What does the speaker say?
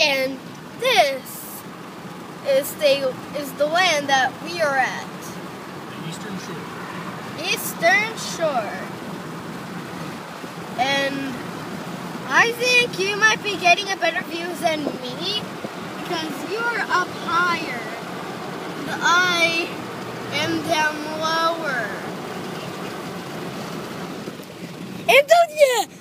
And this is the is the land that we are at. Eastern Shore. Eastern Shore. And I think you might be getting a better view than me because you're up higher. And I am down lower. And so yeah,